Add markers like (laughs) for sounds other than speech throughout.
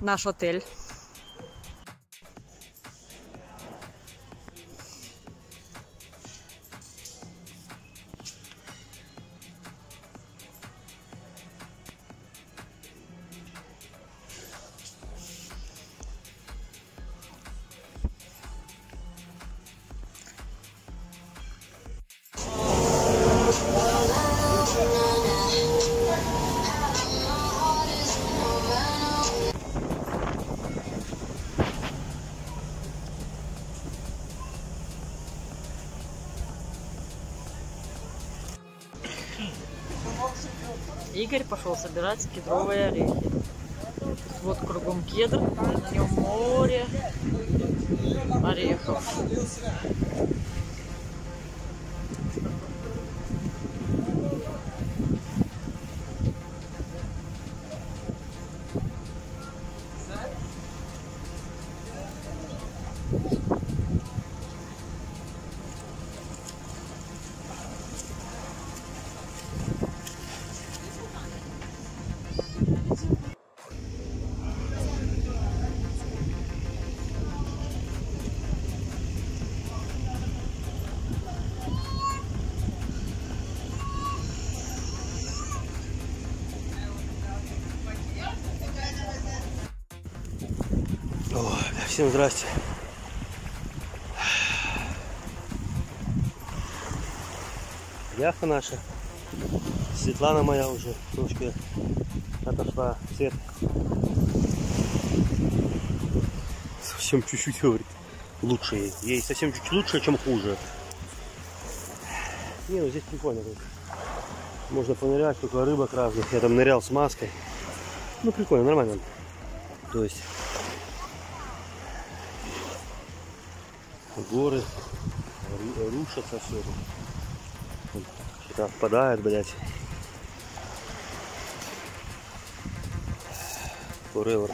наш отель. Игорь пошел собирать кедровые орехи. Вот кругом кедр, на нем море орехов. Всем здрасте. Яха наша. Светлана моя уже трошки отошла в цвет. Совсем чуть-чуть, говорит, лучше ей. Ей совсем чуть лучше, чем хуже. Не, ну здесь прикольно. тут. Можно понырять, только рыбок разных. Я там нырял с маской. Ну, прикольно, нормально. То есть горы ру- рушатся все. Что-то впадает, блядь. Forever.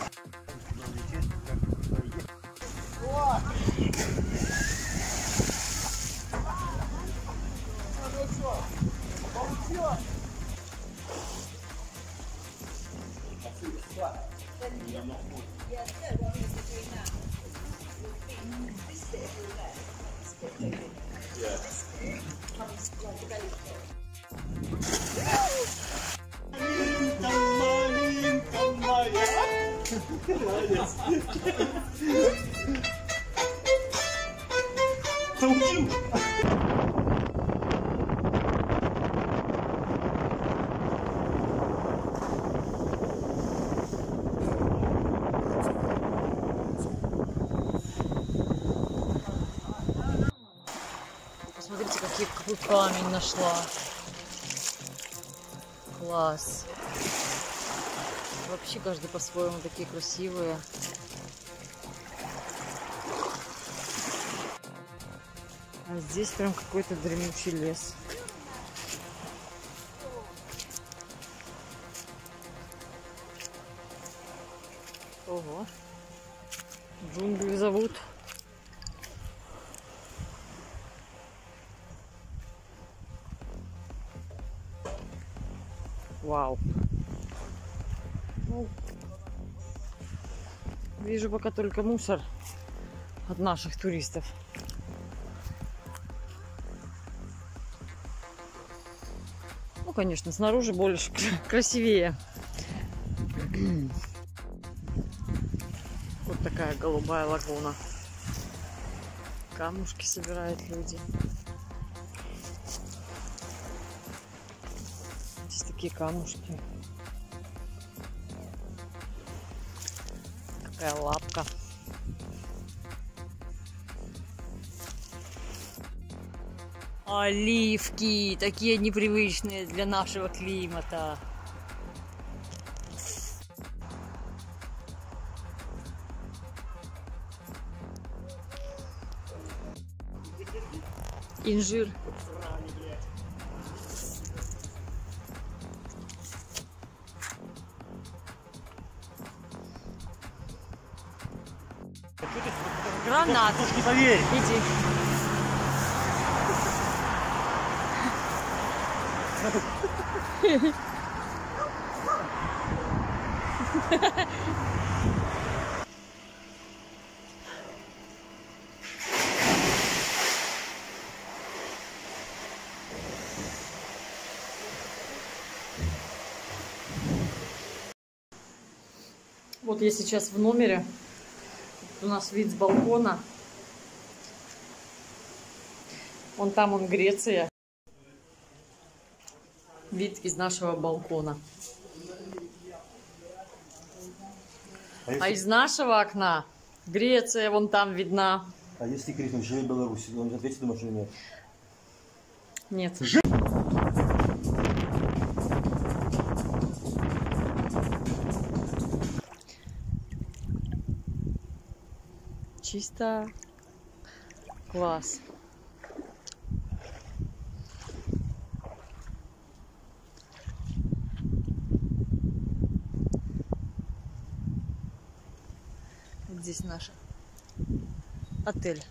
Посмотрите, какие какой камень нашла. Класс. Вообще каждый по-своему такие красивые. А здесь прям какой-то дремучий лес. Ого. Джунгли зовут. Вау. Ну, вижу пока только мусор от наших туристов. Ну, конечно, снаружи больше (laughs) красивее. Вот такая голубая лагуна. Камушки собирают люди. Здесь такие камушки. Какая лапка. Оливки, такие непривычные для нашего климата. Инжир. Гранат. Не поверь. Иди. Вот я сейчас в номере у нас вид с балкона. Вон там он Греция. Вид из нашего балкона. А из нашего окна Греция вон там видна. а если крикнуть «Живи Беларусь», он ответит, думаешь, или нет? Нет. чисто класс. Вот здесь наш отель.